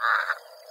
Ah.